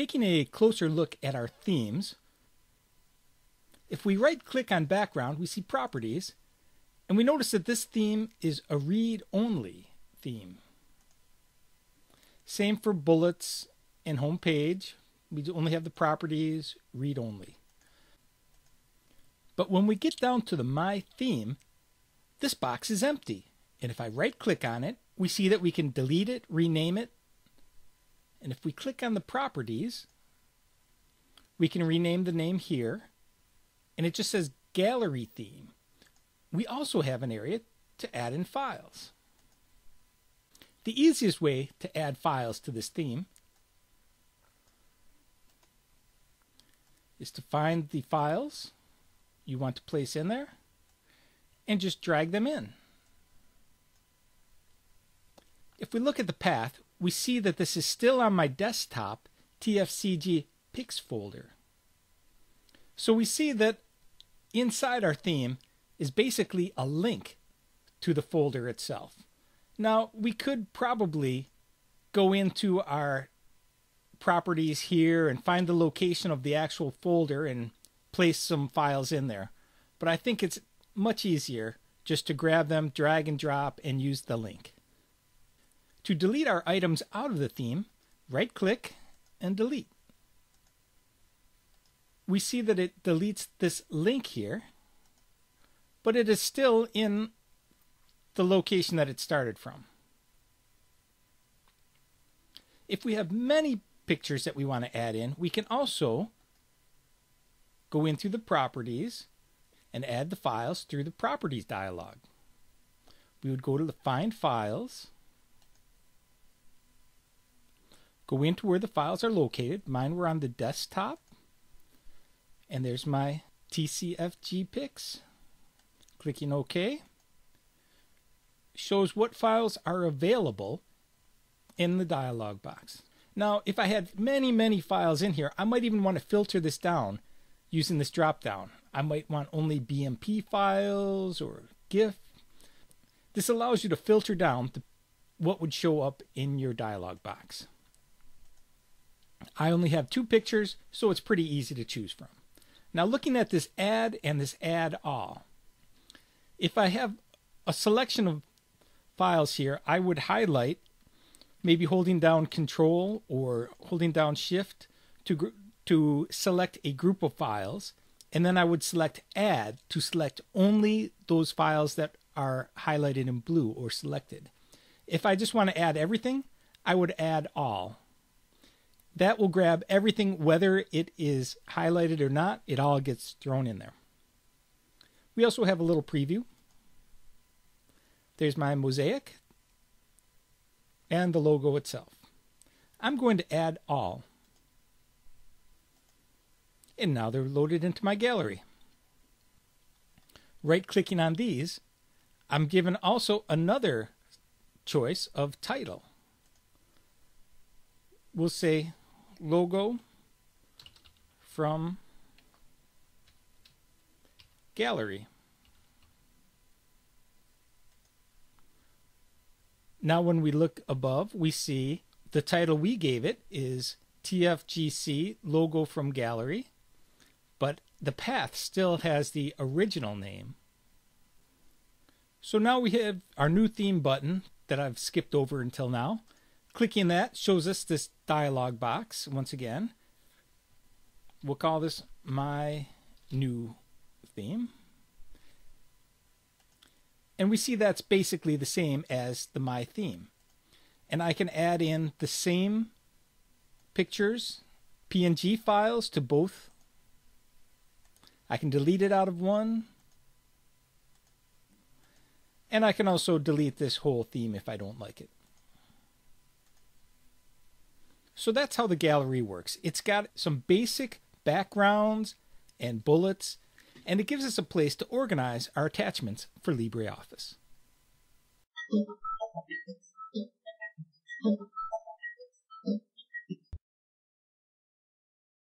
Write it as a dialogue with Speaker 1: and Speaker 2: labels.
Speaker 1: taking a closer look at our themes, if we right click on background, we see properties, and we notice that this theme is a read only theme. Same for bullets and home page. We only have the properties read only. But when we get down to the My Theme, this box is empty. And if I right click on it, we see that we can delete it, rename it. And if we click on the properties, we can rename the name here. And it just says gallery theme. We also have an area to add in files. The easiest way to add files to this theme is to find the files you want to place in there and just drag them in. If we look at the path, we see that this is still on my desktop TFCG Pics folder. So we see that inside our theme is basically a link to the folder itself. Now, we could probably go into our properties here and find the location of the actual folder and place some files in there. But I think it's much easier just to grab them, drag and drop, and use the link. To delete our items out of the theme, right click and delete. We see that it deletes this link here, but it is still in the location that it started from. If we have many pictures that we want to add in, we can also go into the properties and add the files through the properties dialog. We would go to the find files, go into where the files are located. Mine were on the desktop, and there's my TCFG pics. Clicking OK shows what files are available in the dialog box. Now, if I had many, many files in here, I might even want to filter this down using this drop down. I might want only BMP files or GIF. This allows you to filter down what would show up in your dialog box. I only have two pictures, so it's pretty easy to choose from. Now looking at this add and this add all, if I have a selection of files here, I would highlight, maybe holding down control or holding down shift to, to select a group of files and then I would select add to select only those files that are highlighted in blue or selected. If I just want to add everything, I would add all. That will grab everything, whether it is highlighted or not, it all gets thrown in there. We also have a little preview. There's my mosaic and the logo itself. I'm going to add all and now they're loaded into my gallery. Right clicking on these, I'm given also another choice of title. We'll say logo from gallery. Now when we look above, we see the title we gave it is TFGC logo from gallery but the path still has the original name. So now we have our new theme button that I've skipped over until now. Clicking that shows us this dialog box once again. We'll call this my new theme. And we see that's basically the same as the my theme. And I can add in the same pictures, PNG files to both I can delete it out of one. And I can also delete this whole theme if I don't like it. So that's how the gallery works. It's got some basic backgrounds and bullets, and it gives us a place to organize our attachments for LibreOffice.